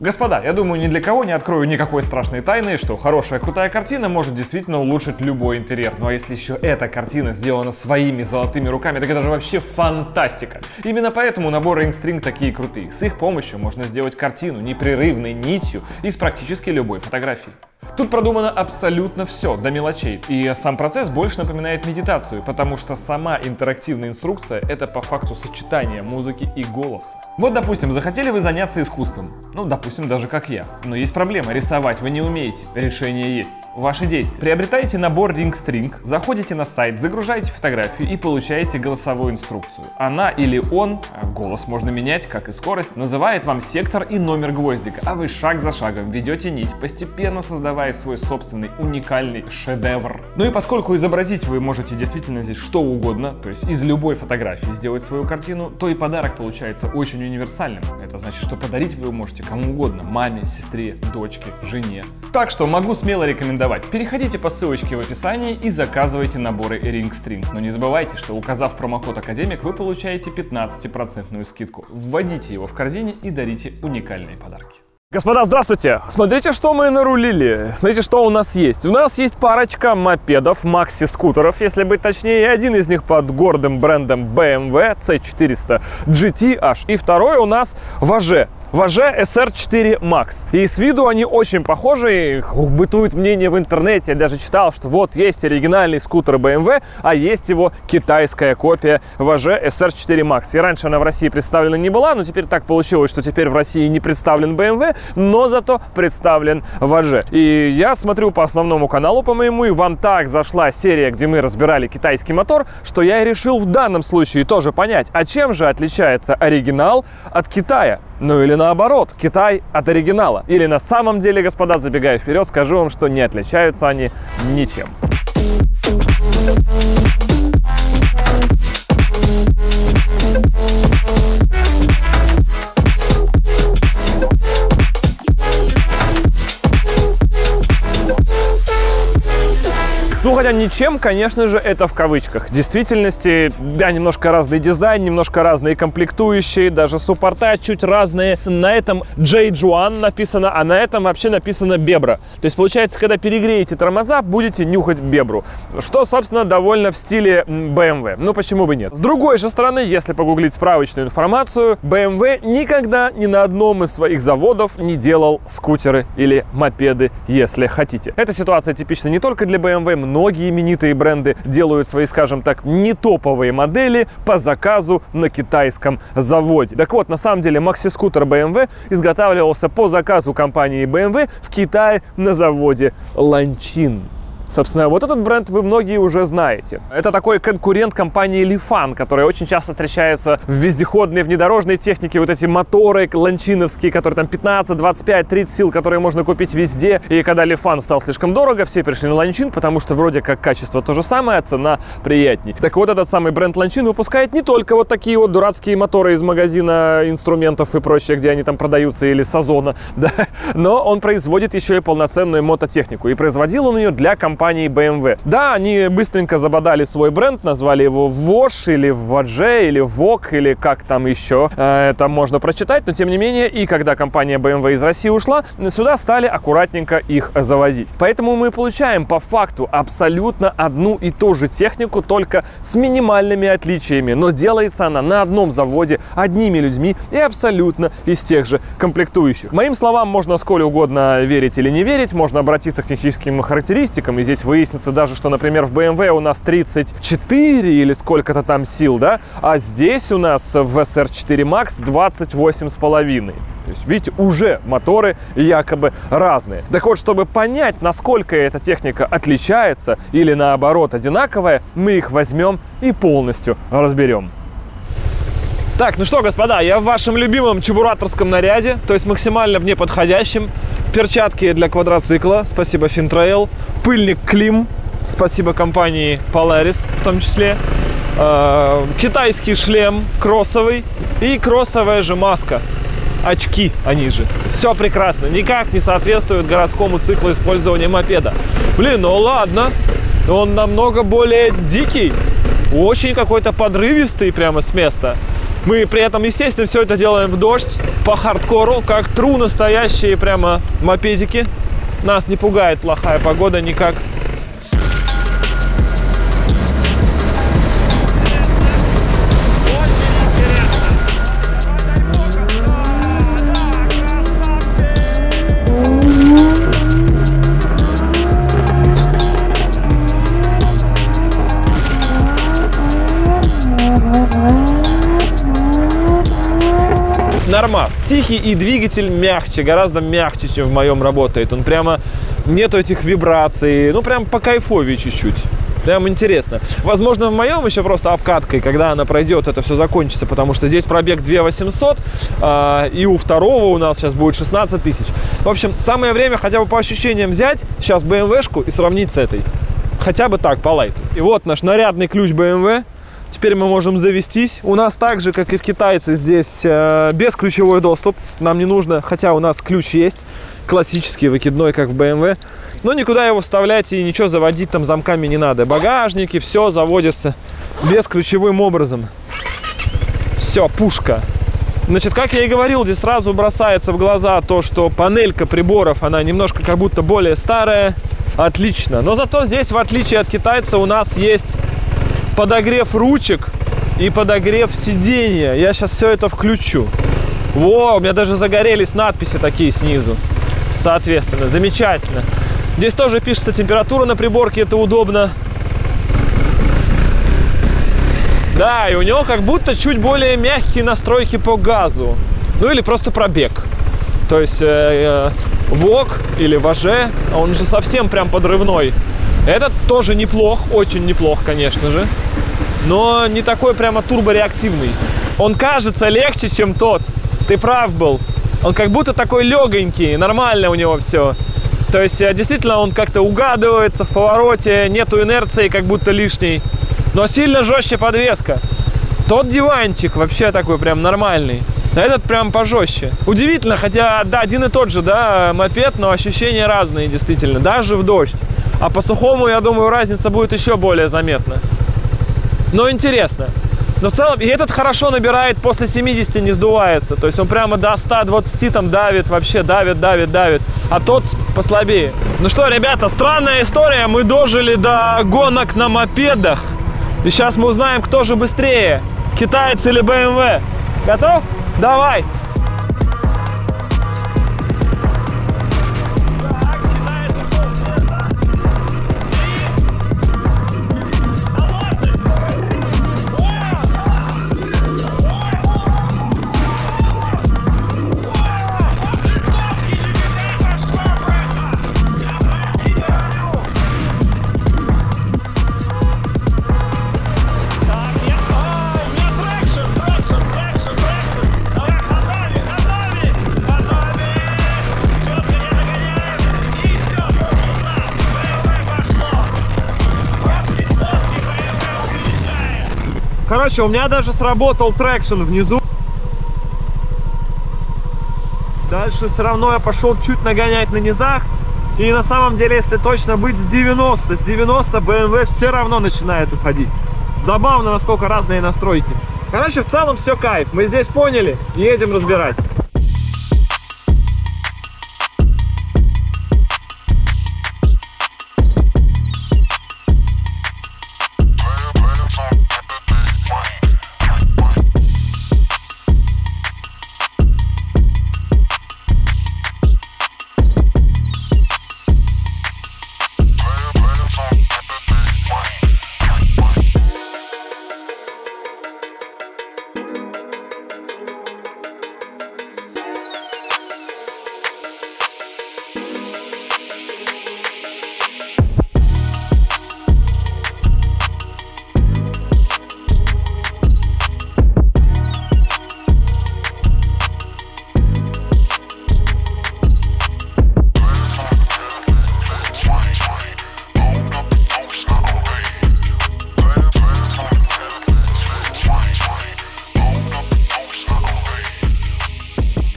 Господа, я думаю, ни для кого не открою никакой страшной тайны, что хорошая крутая картина может действительно улучшить любой интерьер. Ну а если еще эта картина сделана своими золотыми руками, так это же вообще фантастика. Именно поэтому наборы Inkstring такие крутые. С их помощью можно сделать картину непрерывной нитью из практически любой фотографии. Тут продумано абсолютно все, до мелочей. И сам процесс больше напоминает медитацию, потому что сама интерактивная инструкция — это по факту сочетание музыки и голоса. Вот, допустим, захотели вы заняться искусством. Ну, допустим, даже как я. Но есть проблема, рисовать вы не умеете. Решение есть. Ваши действия. Приобретаете набор Ring String, заходите на сайт, загружаете фотографию и получаете голосовую инструкцию. Она или он, а голос можно менять, как и скорость, называет вам сектор и номер гвоздика, а вы шаг за шагом ведете нить, постепенно создавая свой собственный уникальный шедевр. Ну и поскольку изобразить вы можете действительно здесь что угодно, то есть из любой фотографии сделать свою картину, то и подарок получается очень универсальным. Это значит, что подарить вы можете кому угодно, маме, сестре, дочке, жене. Так что могу смело рекомендовать. Переходите по ссылочке в описании и заказывайте наборы Ring String. Но не забывайте, что указав промокод Академик, вы получаете 15% скидку. Вводите его в корзине и дарите уникальные подарки. Господа, здравствуйте! Смотрите, что мы нарулили. Смотрите, что у нас есть. У нас есть парочка мопедов, макси-скутеров, если быть точнее. Один из них под гордым брендом BMW C400 GT И второй у нас Важе Важе SR4 Max. И с виду они очень похожи, бытует мнение в интернете, я даже читал, что вот есть оригинальный скутер BMW, а есть его китайская копия Важе SR4 Max. И раньше она в России представлена не была, но теперь так получилось, что теперь в России не представлен BMW, но зато представлен Важе. И я смотрю по основному каналу по моему, и вам так зашла серия, где мы разбирали китайский мотор, что я и решил в данном случае тоже понять, а чем же отличается оригинал от Китая. Ну или наоборот, Китай от оригинала. Или на самом деле, господа, забегая вперед, скажу вам, что не отличаются они ничем. Ничем, конечно же, это в кавычках. В действительности, да, немножко разный дизайн, немножко разные комплектующие, даже суппорта чуть разные. На этом J Juan написано, а на этом вообще написано Бебра. То есть, получается, когда перегреете тормоза, будете нюхать Бебру. Что, собственно, довольно в стиле BMW. Ну, почему бы нет? С другой же стороны, если погуглить справочную информацию, BMW никогда ни на одном из своих заводов не делал скутеры или мопеды, если хотите. Эта ситуация типична не только для BMW, многие именитые бренды делают свои, скажем так, не топовые модели по заказу на китайском заводе. Так вот, на самом деле, макси-скутер BMW изготавливался по заказу компании BMW в Китае на заводе Ланчин. Собственно, вот этот бренд вы многие уже знаете. Это такой конкурент компании Lifan, которая очень часто встречается в вездеходной, внедорожной технике. Вот эти моторы ланчиновские, которые там 15, 25, 30 сил, которые можно купить везде. И когда Lifan стал слишком дорого, все перешли на ланчин, потому что вроде как качество то же самое, а цена приятней. Так вот, этот самый бренд ланчин выпускает не только вот такие вот дурацкие моторы из магазина инструментов и прочее, где они там продаются, или Сазона, да, но он производит еще и полноценную мототехнику. И производил он ее для компании компании BMW. Да, они быстренько забодали свой бренд, назвали его Вош или Вадже или Вок или как там еще э, это можно прочитать, но тем не менее и когда компания BMW из России ушла, сюда стали аккуратненько их завозить. Поэтому мы получаем по факту абсолютно одну и ту же технику, только с минимальными отличиями, но делается она на одном заводе, одними людьми и абсолютно из тех же комплектующих. Моим словам можно сколь угодно верить или не верить, можно обратиться к техническим характеристикам и здесь выяснится даже, что, например, в BMW у нас 34 или сколько-то там сил, да, а здесь у нас в SR4 Max 28,5. То есть, видите, уже моторы якобы разные. Так вот, чтобы понять, насколько эта техника отличается или наоборот одинаковая, мы их возьмем и полностью разберем. Так, ну что, господа, я в вашем любимом чебураторском наряде, то есть максимально в неподходящем перчатки для квадроцикла, спасибо Fintrail, пыльник Клим, спасибо компании Polaris в том числе, э, китайский шлем кроссовый и кроссовая же маска, очки они же. Все прекрасно, никак не соответствует городскому циклу использования мопеда. Блин, ну ладно, он намного более дикий, очень какой-то подрывистый прямо с места. Мы при этом, естественно, все это делаем в дождь, по хардкору, как тру настоящие прямо мопедики. Нас не пугает плохая погода никак. Тихий и двигатель мягче, гораздо мягче, чем в моем работает. Он прямо нету этих вибраций. Ну, прям по кайфовее чуть-чуть. Прям интересно. Возможно, в моем еще просто обкаткой, когда она пройдет, это все закончится, потому что здесь пробег 2 800, э, и у второго у нас сейчас будет 16 тысяч. В общем, самое время хотя бы по ощущениям взять сейчас BMW-шку и сравнить с этой. Хотя бы так, по лайту. И вот наш нарядный ключ BMW. Теперь мы можем завестись. У нас так же, как и в китайце, здесь э, бесключевой доступ. Нам не нужно, хотя у нас ключ есть, классический, выкидной, как в BMW. Но никуда его вставлять и ничего заводить там замками не надо. Багажники, все заводится бесключевым образом. Все, пушка. Значит, как я и говорил, здесь сразу бросается в глаза то, что панелька приборов, она немножко как будто более старая. Отлично. Но зато здесь, в отличие от китайца, у нас есть подогрев ручек и подогрев сиденья. Я сейчас все это включу. Во, у меня даже загорелись надписи такие снизу. Соответственно, замечательно. Здесь тоже пишется температура на приборке, это удобно. Да, и у него как будто чуть более мягкие настройки по газу. Ну или просто пробег. То есть э, э, ВОК или ВАЖ, он же совсем прям подрывной. Этот тоже неплох, очень неплох, конечно же. Но не такой прямо турбореактивный. Он кажется легче, чем тот. Ты прав был. Он как будто такой легонький, нормально у него все. То есть э, действительно он как-то угадывается в повороте, нету инерции как будто лишней. Но сильно жестче подвеска. Тот диванчик вообще такой прям нормальный. А этот прям пожестче. Удивительно, хотя, да, один и тот же, да, мопед, но ощущения разные, действительно, даже в дождь. А по сухому, я думаю, разница будет еще более заметна. Но интересно. Но в целом, и этот хорошо набирает, после 70 не сдувается. То есть он прямо до 120 там давит, вообще давит, давит, давит. А тот послабее. Ну что, ребята, странная история. Мы дожили до гонок на мопедах. И сейчас мы узнаем, кто же быстрее. Китаец или BMW. Готов? Давай! Короче, у меня даже сработал traction внизу. Дальше все равно я пошел чуть нагонять на низах. И на самом деле, если точно быть, с 90, с 90 BMW все равно начинает уходить. Забавно, насколько разные настройки. Короче, в целом все кайф. Мы здесь поняли, едем разбирать.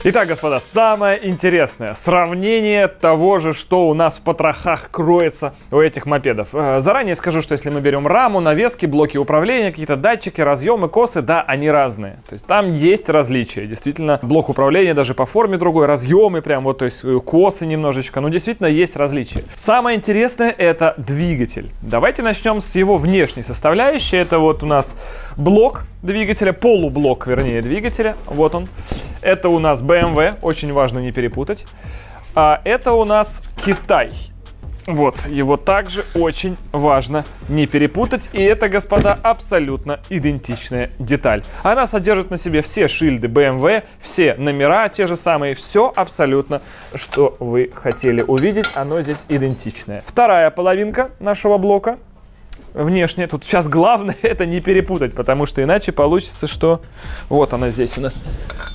Итак, господа, самое интересное сравнение того же, что у нас в потрохах кроется у этих мопедов. Э, заранее скажу, что если мы берем раму, навески, блоки управления, какие-то датчики, разъемы, косы, да, они разные. То есть там есть различия. Действительно, блок управления даже по форме другой, разъемы прям вот, то есть э, косы немножечко. Ну, действительно, есть различия. Самое интересное это двигатель. Давайте начнем с его внешней составляющей. Это вот у нас блок двигателя, полублок, вернее, двигателя. Вот он. Это у нас BMW, очень важно не перепутать. А это у нас Китай. Вот, его также очень важно не перепутать. И это, господа, абсолютно идентичная деталь. Она содержит на себе все шильды BMW, все номера те же самые, все абсолютно, что вы хотели увидеть, оно здесь идентичное. Вторая половинка нашего блока внешне. Тут сейчас главное это не перепутать, потому что иначе получится, что... Вот она здесь у нас.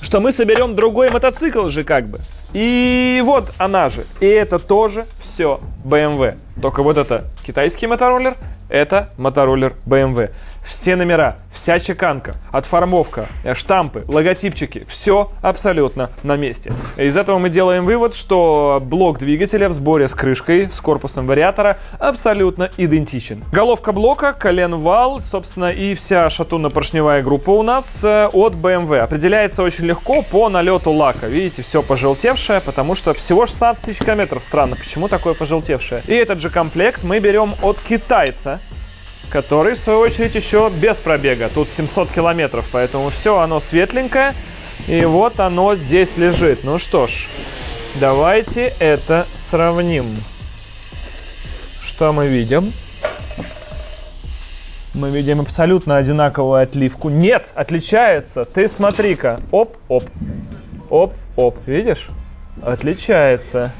Что мы соберем другой мотоцикл же как бы. И вот она же. И это тоже все BMW. Только вот это китайский мотороллер, это мотороллер BMW все номера, вся чеканка, отформовка, э, штампы, логотипчики, все абсолютно на месте. Из этого мы делаем вывод, что блок двигателя в сборе с крышкой, с корпусом вариатора абсолютно идентичен. Головка блока, колен-вал, собственно, и вся шатунно-поршневая группа у нас э, от BMW. Определяется очень легко по налету лака. Видите, все пожелтевшее, потому что всего 16 тысяч километров. Странно, почему такое пожелтевшее? И этот же комплект мы берем от китайца который, в свою очередь, еще без пробега. Тут 700 километров, поэтому все оно светленькое. И вот оно здесь лежит. Ну что ж, давайте это сравним. Что мы видим? Мы видим абсолютно одинаковую отливку. Нет, отличается. Ты смотри-ка. Оп, оп. Оп, оп. Видишь? Отличается.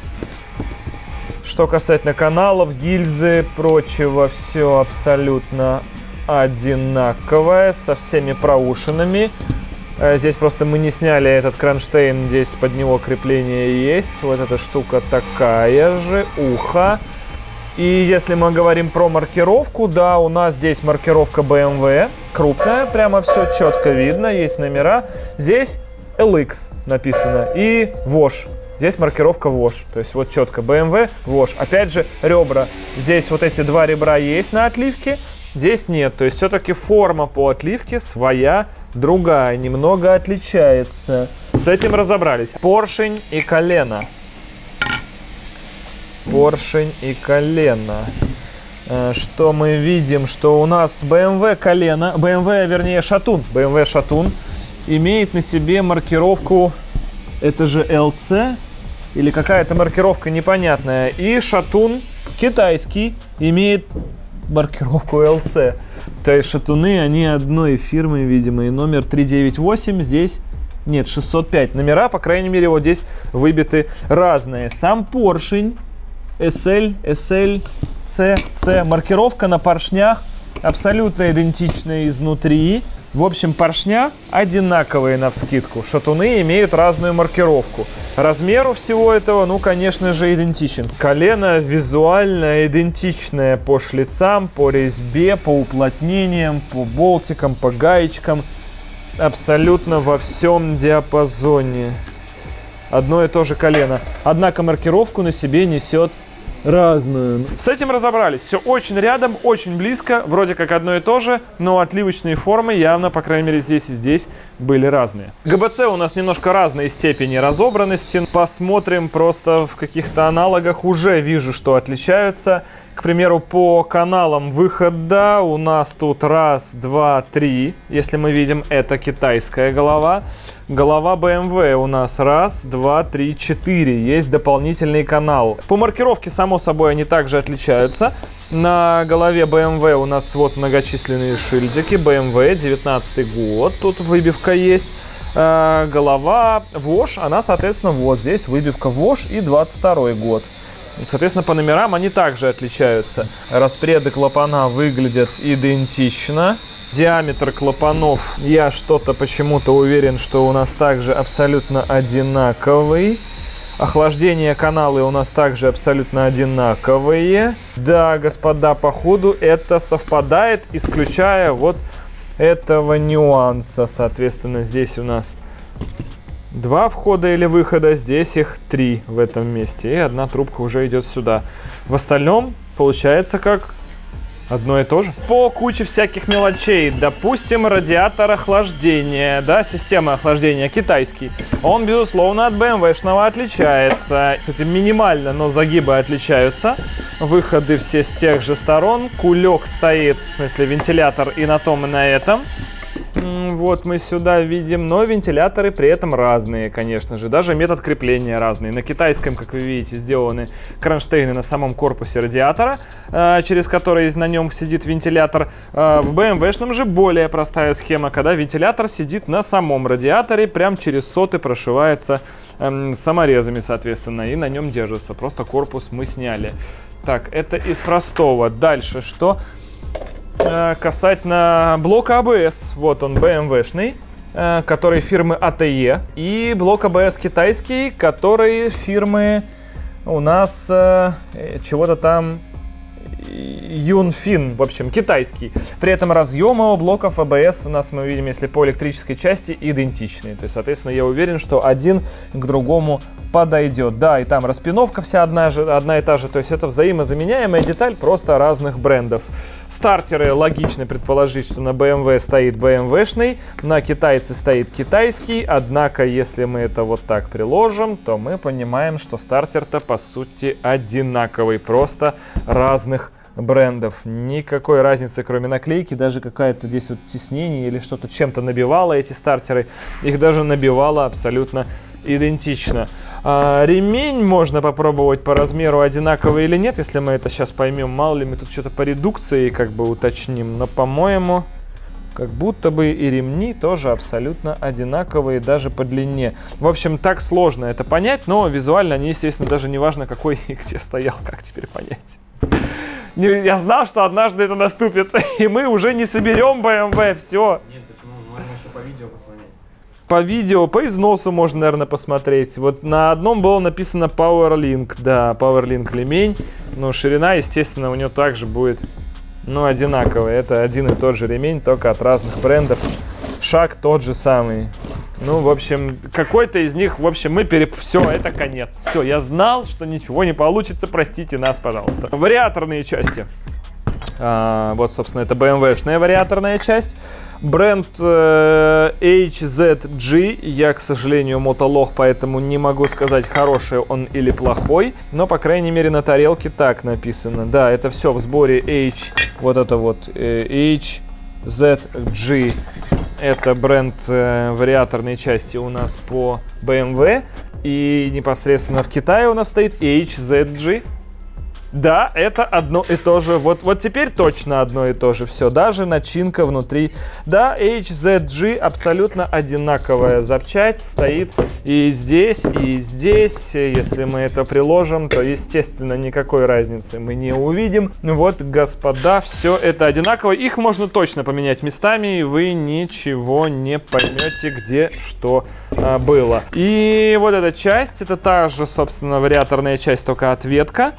Что касательно каналов, гильзы, прочего, все абсолютно одинаковое, со всеми проушинами. Э, здесь просто мы не сняли этот кронштейн, здесь под него крепление есть. Вот эта штука такая же, ухо. И если мы говорим про маркировку, да, у нас здесь маркировка BMW, крупная, прямо все четко видно, есть номера. Здесь LX написано и Wash Здесь маркировка ВОЖ, то есть вот четко BMW, ВОЖ. Опять же, ребра. Здесь вот эти два ребра есть на отливке, здесь нет. То есть все-таки форма по отливке своя, другая, немного отличается. С этим разобрались. Поршень и колено. Поршень и колено. Э, что мы видим? Что у нас BMW колено, BMW, вернее, шатун, BMW шатун имеет на себе маркировку, это же LC, или какая-то маркировка непонятная. И шатун китайский имеет маркировку LC. То есть шатуны, они одной фирмы, видимо, и номер 398 здесь нет, 605 номера, по крайней мере, вот здесь выбиты разные. Сам поршень SL, SL, C, C. Маркировка на поршнях абсолютно идентичная изнутри. В общем, поршня одинаковые на вскидку. Шатуны имеют разную маркировку. Размер у всего этого, ну, конечно же, идентичен. Колено визуально идентичное по шлицам, по резьбе, по уплотнениям, по болтикам, по гаечкам. Абсолютно во всем диапазоне. Одно и то же колено. Однако маркировку на себе несет разную. С этим разобрались. Все очень рядом, очень близко, вроде как одно и то же, но отливочные формы явно, по крайней мере, здесь и здесь были разные. ГБЦ у нас немножко разные степени разобранности. Посмотрим просто в каких-то аналогах. Уже вижу, что отличаются. К примеру, по каналам выхода у нас тут раз, два, три. Если мы видим, это китайская голова. Голова BMW у нас раз, два, три, четыре. Есть дополнительный канал. По маркировке, само собой, они также отличаются. На голове BMW у нас вот многочисленные шильдики. BMW, 19 год, тут выбивка есть. Э, голова ВОЖ, она, соответственно, вот здесь выбивка ВОЖ и 22 год. Соответственно, по номерам они также отличаются. Распреды клапана выглядят идентично. Диаметр клапанов, я что-то почему-то уверен, что у нас также абсолютно одинаковый. Охлаждение каналы у нас также абсолютно одинаковые. Да, господа, походу это совпадает, исключая вот этого нюанса. Соответственно, здесь у нас два входа или выхода, здесь их три в этом месте, и одна трубка уже идет сюда. В остальном получается как одно и то же. По куче всяких мелочей, допустим, радиатор охлаждения, да, система охлаждения китайский. Он, безусловно, от BMW-шного отличается. Кстати, минимально, но загибы отличаются. Выходы все с тех же сторон. Кулек стоит, в смысле вентилятор и на том, и на этом. Вот мы сюда видим, но вентиляторы при этом разные, конечно же. Даже метод крепления разный. На китайском, как вы видите, сделаны кронштейны на самом корпусе радиатора, э, через который на нем сидит вентилятор. Э, в BMW-шном же более простая схема, когда вентилятор сидит на самом радиаторе, прям через соты прошивается эм, саморезами, соответственно, и на нем держится. Просто корпус мы сняли. Так, это из простого. Дальше что? Э, касательно блока ABS. Вот он, BMW-шный, э, который фирмы ATE. И блок ABS китайский, который фирмы у нас э, чего-то там Юнфин, в общем, китайский. При этом разъемы блоков ABS у нас мы видим, если по электрической части, идентичные. То есть, соответственно, я уверен, что один к другому подойдет. Да, и там распиновка вся одна, же, одна и та же. То есть, это взаимозаменяемая деталь просто разных брендов. Стартеры логично предположить, что на BMW стоит BMW-шный, на китайце стоит китайский, однако если мы это вот так приложим, то мы понимаем, что стартер-то по сути одинаковый, просто разных брендов. Никакой разницы, кроме наклейки, даже какая-то здесь вот теснение или что-то чем-то набивало эти стартеры, их даже набивало абсолютно идентично. А, ремень можно попробовать по размеру одинаковый или нет, если мы это сейчас поймем. Мало ли мы тут что-то по редукции как бы уточним. Но, по-моему, как будто бы и ремни тоже абсолютно одинаковые даже по длине. В общем, так сложно это понять, но визуально они, естественно, даже не важно, какой и где стоял, как теперь понять. Я знал, что однажды это наступит, и мы уже не соберем BMW, все. Нет, почему? Можно еще по видео посмотреть по видео, по износу можно, наверное, посмотреть. Вот на одном было написано PowerLink, да, PowerLink ремень. Но ширина, естественно, у него также будет, ну, одинаковая. Это один и тот же ремень, только от разных брендов. Шаг тот же самый. Ну, в общем, какой-то из них, в общем, мы переп... Все, это конец. Все, я знал, что ничего не получится, простите нас, пожалуйста. Вариаторные части. А, вот, собственно, это BMW-шная вариаторная часть. Бренд э, HZG, я, к сожалению, мотолог, поэтому не могу сказать, хороший он или плохой, но, по крайней мере, на тарелке так написано. Да, это все в сборе H, вот это вот, э, HZG. Это бренд э, вариаторной части у нас по BMW. И непосредственно в Китае у нас стоит HZG. Да, это одно и то же. Вот, вот теперь точно одно и то же все. Даже начинка внутри. Да, HZG абсолютно одинаковая запчасть стоит и здесь, и здесь. Если мы это приложим, то, естественно, никакой разницы мы не увидим. Вот, господа, все это одинаково. Их можно точно поменять местами, и вы ничего не поймете, где что а, было. И вот эта часть, это та же, собственно, вариаторная часть, только ответка.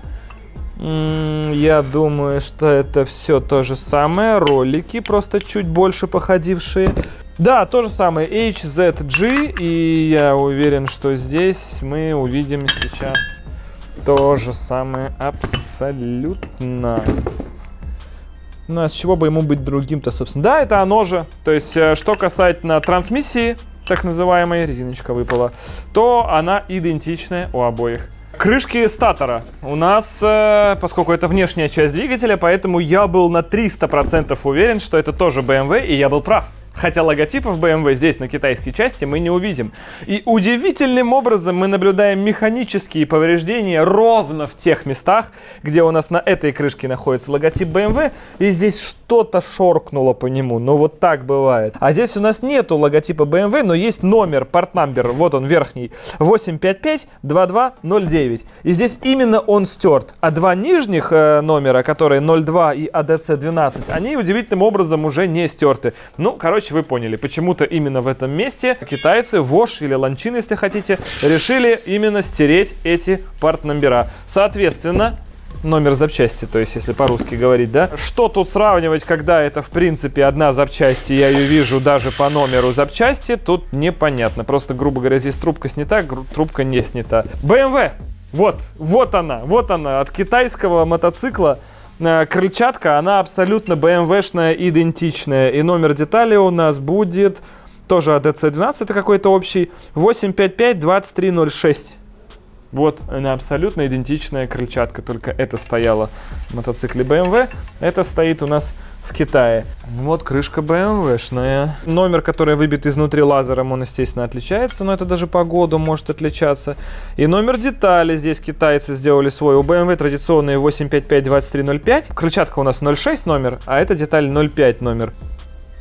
Я думаю, что это все то же самое. Ролики, просто чуть больше походившие. Да, то же самое. HZG. И я уверен, что здесь мы увидим сейчас то же самое абсолютно. Ну, а с чего бы ему быть другим-то, собственно? Да, это оно же. То есть, э, что касательно трансмиссии, так называемой, резиночка выпала, то она идентичная у обоих Крышки статора. У нас, э, поскольку это внешняя часть двигателя, поэтому я был на 300% уверен, что это тоже BMW, и я был прав. Хотя логотипов BMW здесь, на китайской части, мы не увидим. И удивительным образом мы наблюдаем механические повреждения ровно в тех местах, где у нас на этой крышке находится логотип BMW, и здесь что-то шоркнуло по нему. Ну вот так бывает. А здесь у нас нету логотипа BMW, но есть номер, порт-номер, вот он верхний, 855-2209. И здесь именно он стерт. А два нижних э, номера, которые 02 и ADC12, они удивительным образом уже не стерты. Ну, короче, Короче, вы поняли, почему-то именно в этом месте китайцы, ВОШ или Ланчин, если хотите, решили именно стереть эти парт-номера. Соответственно, номер запчасти, то есть если по-русски говорить, да. Что тут сравнивать, когда это в принципе одна запчасть, и я ее вижу даже по номеру запчасти, тут непонятно. Просто, грубо говоря, здесь трубка снята, трубка не снята. BMW! Вот, вот она, вот она, от китайского мотоцикла крыльчатка, она абсолютно BMW-шная, идентичная. И номер детали у нас будет тоже ADC12, это какой-то общий, 855-2306. Вот она абсолютно идентичная крыльчатка, только это стояла в мотоцикле BMW, это стоит у нас в Китае. Вот крышка BMW-шная. Номер, который выбит изнутри лазером, он, естественно, отличается, но это даже по году может отличаться. И номер детали здесь китайцы сделали свой. У BMW традиционные 855-2305. Крыльчатка у нас 06 номер, а эта деталь 05 номер.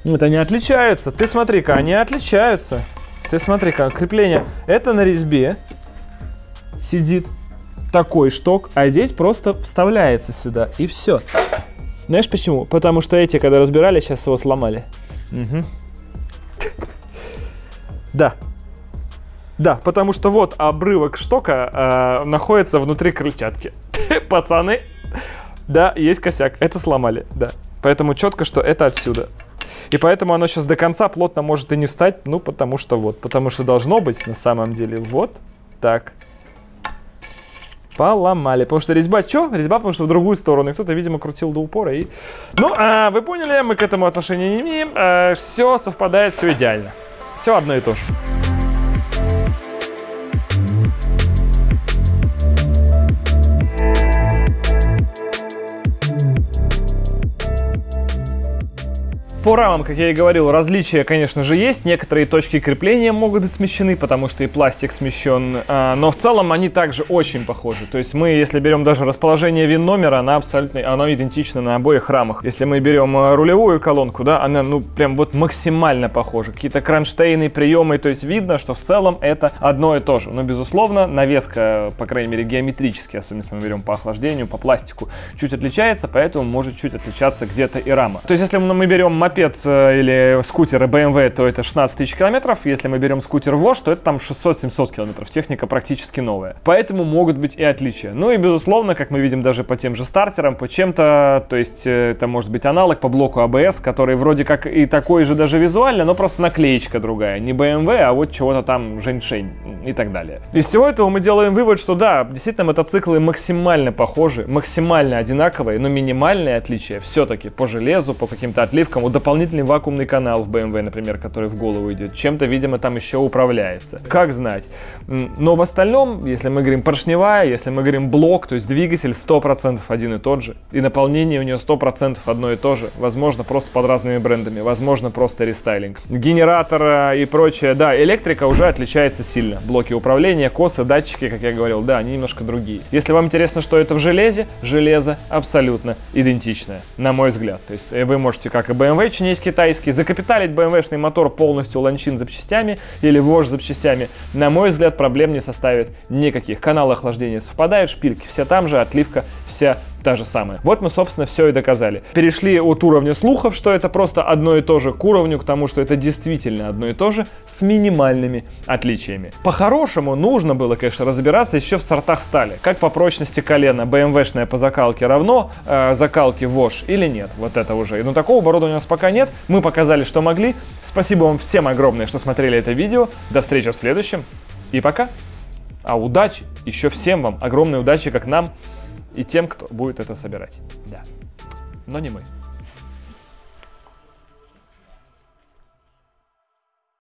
Вот они отличаются. Ты смотри-ка, они отличаются. Ты смотри-ка, крепление. Это на резьбе сидит такой шток, а здесь просто вставляется сюда, и все. Знаешь почему? Потому что эти, когда разбирали, сейчас его сломали. Угу. Да. Да, потому что вот обрывок штока э, находится внутри крыльчатки. Пацаны, да, есть косяк. Это сломали, да. Поэтому четко, что это отсюда. И поэтому оно сейчас до конца плотно может и не встать, ну, потому что вот. Потому что должно быть на самом деле вот так поломали. Потому что резьба, что? Резьба, потому что в другую сторону. И кто-то, видимо, крутил до упора. И... Ну, а, вы поняли, мы к этому отношения не имеем. А, все совпадает, все идеально. Все одно и то же. По рамам, как я и говорил, различия, конечно же, есть. Некоторые точки крепления могут быть смещены, потому что и пластик смещен. А, но в целом они также очень похожи. То есть мы, если берем даже расположение вин номера, она абсолютно, оно идентично на обоих рамах. Если мы берем а, рулевую колонку, да, она, ну, прям вот максимально похожа. Какие-то кронштейны, приемы, то есть видно, что в целом это одно и то же. Но, безусловно, навеска, по крайней мере, геометрически, особенно если мы берем по охлаждению, по пластику, чуть отличается, поэтому может чуть отличаться где-то и рама. То есть если мы берем мопед э, или скутер BMW, то это 16 тысяч километров. Если мы берем скутер Wash, то это там 600-700 километров. Техника практически новая. Поэтому могут быть и отличия. Ну и безусловно, как мы видим даже по тем же стартерам, по чем-то, то есть э, это может быть аналог по блоку ABS, а который вроде как и такой же даже визуально, но просто наклеечка другая. Не BMW, а вот чего-то там женьшень и так далее. Из всего этого мы делаем вывод, что да, действительно мотоциклы максимально похожи, максимально одинаковые, но минимальные отличия все-таки по железу, по каким-то отливкам, у дополнительный вакуумный канал в BMW, например, который в голову идет. Чем-то, видимо, там еще управляется. Как знать. Но в остальном, если мы говорим поршневая, если мы говорим блок, то есть двигатель 100% один и тот же. И наполнение у нее 100% одно и то же. Возможно, просто под разными брендами. Возможно, просто рестайлинг. Генератор и прочее. Да, электрика уже отличается сильно. Блоки управления, косы, датчики, как я говорил, да, они немножко другие. Если вам интересно, что это в железе, железо абсолютно идентичное, на мой взгляд. То есть э, вы можете, как и BMW, чинить китайский, закапиталить BMW-шный мотор полностью ланчин запчастями или вож запчастями, на мой взгляд, проблем не составит никаких. Каналы охлаждения совпадают, шпильки все там же, отливка вся та же самая. Вот мы, собственно, все и доказали. Перешли от уровня слухов, что это просто одно и то же, к уровню, к тому, что это действительно одно и то же, с минимальными отличиями. По-хорошему, нужно было, конечно, разбираться еще в сортах стали. Как по прочности колена BMW-шная по закалке равно э, закалке Wash или нет. Вот это уже. Но такого оборудования у нас пока нет. Мы показали, что могли. Спасибо вам всем огромное, что смотрели это видео. До встречи в следующем. И пока. А удачи, еще всем вам огромной удачи, как нам, и тем, кто будет это собирать. Да. Но не мы.